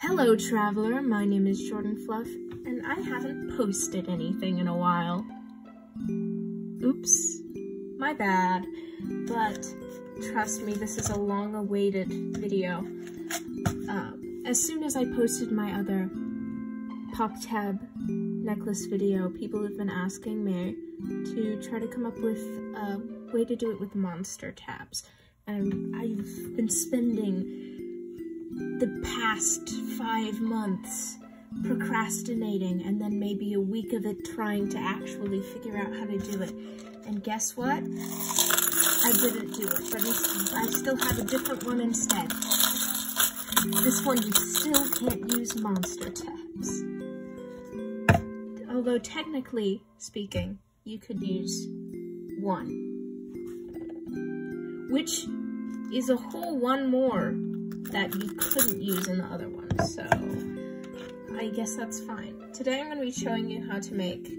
Hello, traveler. My name is Jordan Fluff, and I haven't posted anything in a while. Oops. My bad. But trust me, this is a long-awaited video. Um, as soon as I posted my other Pop Tab necklace video, people have been asking me to try to come up with a way to do it with monster tabs. And I've been spending the past five months procrastinating and then maybe a week of it trying to actually figure out how to do it. And guess what? I didn't do it, but I still have a different one instead. This one you still can't use monster tabs. Although technically speaking, you could use one. Which is a whole one more that you couldn't use in the other one, so I guess that's fine. Today I'm going to be showing you how to make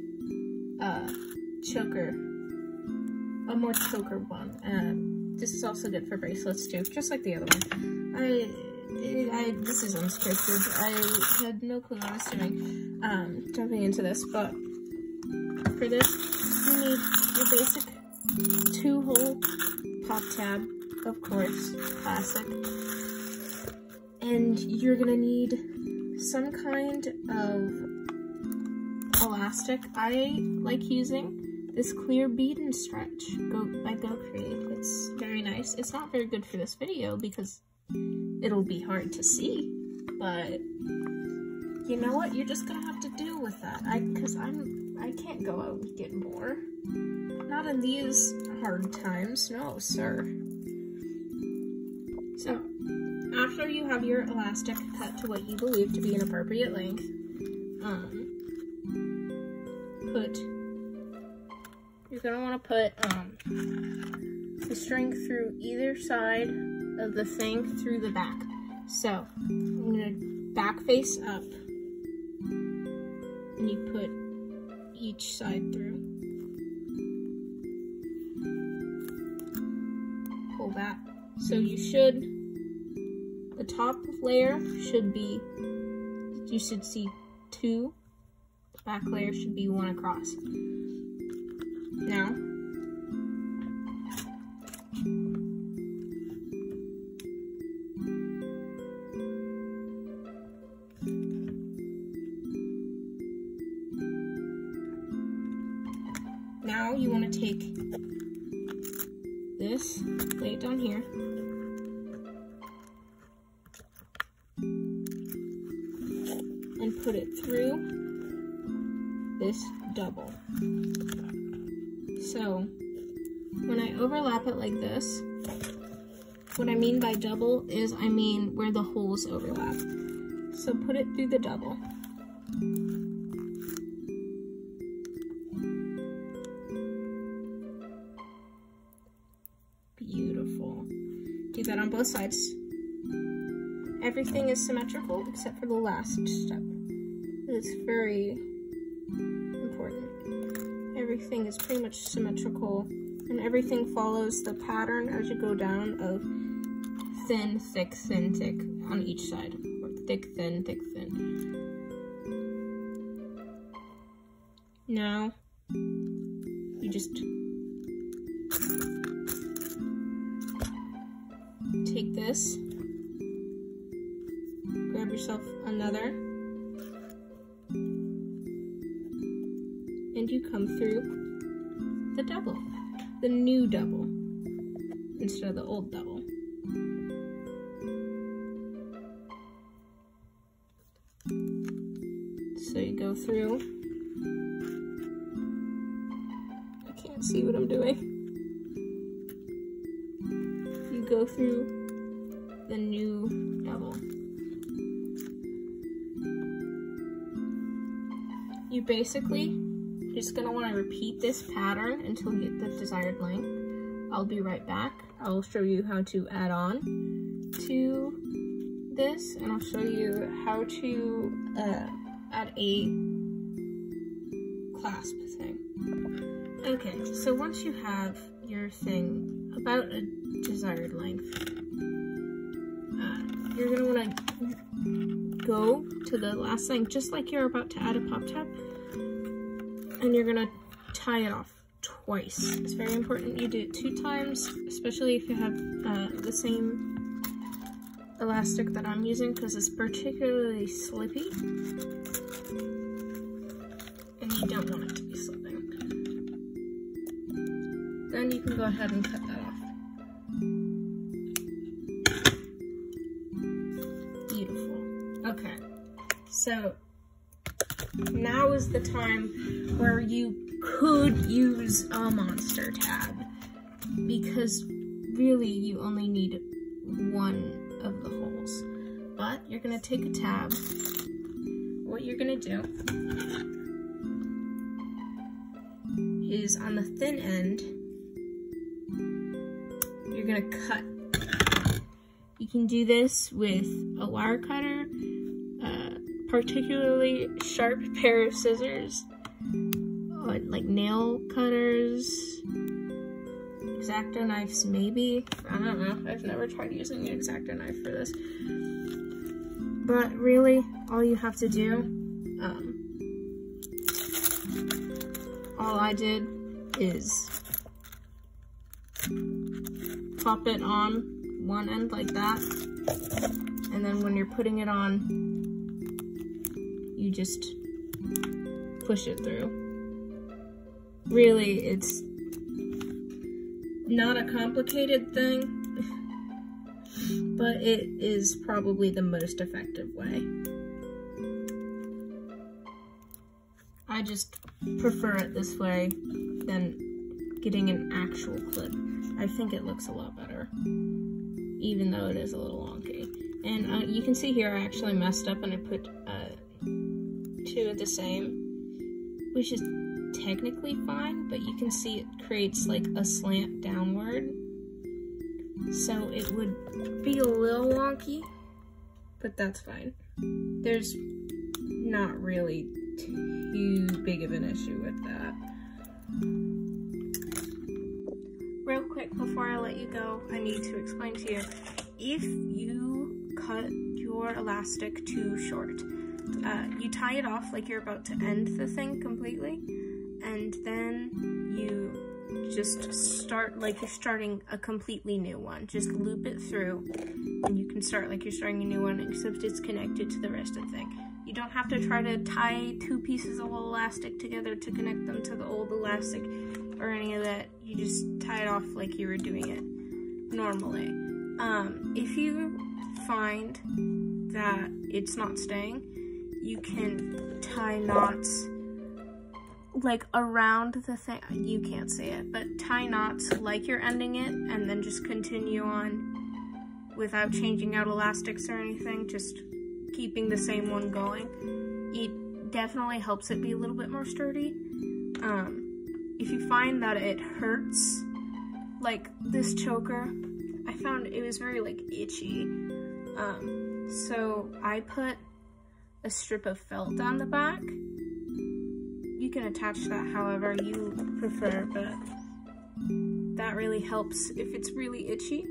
a choker, a more choker one. Um, this is also good for bracelets too, just like the other one. I, I, this is unscripted. I had no clue I was doing, um, jumping into this, but for this, you need your basic two-hole pop tab, of course, classic and you're gonna need some kind of elastic. I like using this clear bead and stretch Go by Go Create. It's very nice. It's not very good for this video because it'll be hard to see, but you know what? You're just gonna have to deal with that. I, cause I'm, I can't go out and get more. Not in these hard times, no, sir. So, after you have your elastic cut to what you believe to be an appropriate length, um, put, you're gonna wanna put, um, the string through either side of the thing through the back. So, I'm gonna back face up, and you put each side through. Pull that. So you should top layer should be, you should see two. The back layer should be one across. Now, now you want to take this, lay it down here, put it through this double. So when I overlap it like this, what I mean by double is I mean where the holes overlap. So put it through the double. Beautiful. Do that on both sides. Everything is symmetrical except for the last step. It's very important. Everything is pretty much symmetrical and everything follows the pattern as you go down of thin, thick, thin, thick on each side. Or thick, thin, thick, thin. Now, you just take this grab yourself another. And you come through the double, the new double, instead of the old double. So you go through. I can't see what I'm doing. You go through the new double. you basically just gonna wanna repeat this pattern until you get the desired length. I'll be right back. I'll show you how to add on to this and I'll show you how to uh, add a clasp thing. Okay, so once you have your thing about a desired length, uh, you're gonna wanna go to the last thing, just like you're about to add a pop tab, and you're gonna tie it off twice. It's very important you do it two times, especially if you have uh, the same elastic that I'm using because it's particularly slippy. And you don't want it to be slipping. Then you can go ahead and cut that off. Beautiful. Okay, so now is the time where you could use a monster tab because really you only need one of the holes. But you're gonna take a tab. What you're gonna do is on the thin end, you're gonna cut. You can do this with a wire cutter, particularly sharp pair of scissors, like nail cutters, X-Acto knives maybe. I don't know. I've never tried using an X-Acto knife for this. But really, all you have to do, um, all I did is pop it on one end like that. And then when you're putting it on, you just push it through really, it's not a complicated thing, but it is probably the most effective way. I just prefer it this way than getting an actual clip. I think it looks a lot better, even though it is a little wonky. And uh, you can see here I actually messed up and I put two of the same, which is technically fine, but you can see it creates like a slant downward. So it would be a little wonky, but that's fine. There's not really too big of an issue with that. Real quick before I let you go, I need to explain to you, if you cut your elastic too short, uh, you tie it off like you're about to end the thing completely, and then you just start like you're starting a completely new one. Just loop it through and you can start like you're starting a new one except it's connected to the rest of the thing. You don't have to try to tie two pieces of elastic together to connect them to the old elastic or any of that. You just tie it off like you were doing it normally. Um, if you find that it's not staying, you can tie knots like around the thing. You can't see it but tie knots like you're ending it and then just continue on without changing out elastics or anything just keeping the same one going. It definitely helps it be a little bit more sturdy. Um, if you find that it hurts like this choker I found it was very like itchy. Um, so I put a strip of felt on the back you can attach that however you prefer, but that really helps if it's really itchy.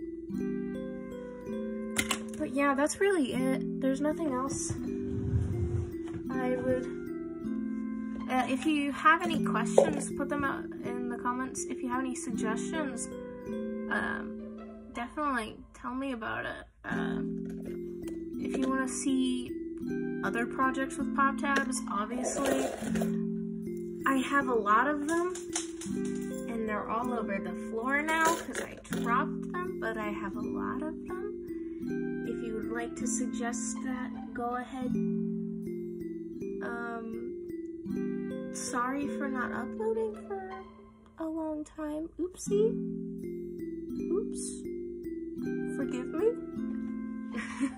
But yeah, that's really it. There's nothing else I would... Uh, if you have any questions, put them out in the comments. If you have any suggestions, um, definitely tell me about it. Um, if you want to see other projects with pop tabs, obviously I have a lot of them and they're all over the floor now because I dropped them, but I have a lot of them. If you would like to suggest that, go ahead. Um, sorry for not uploading for a long time. Oopsie. Oops. Forgive me.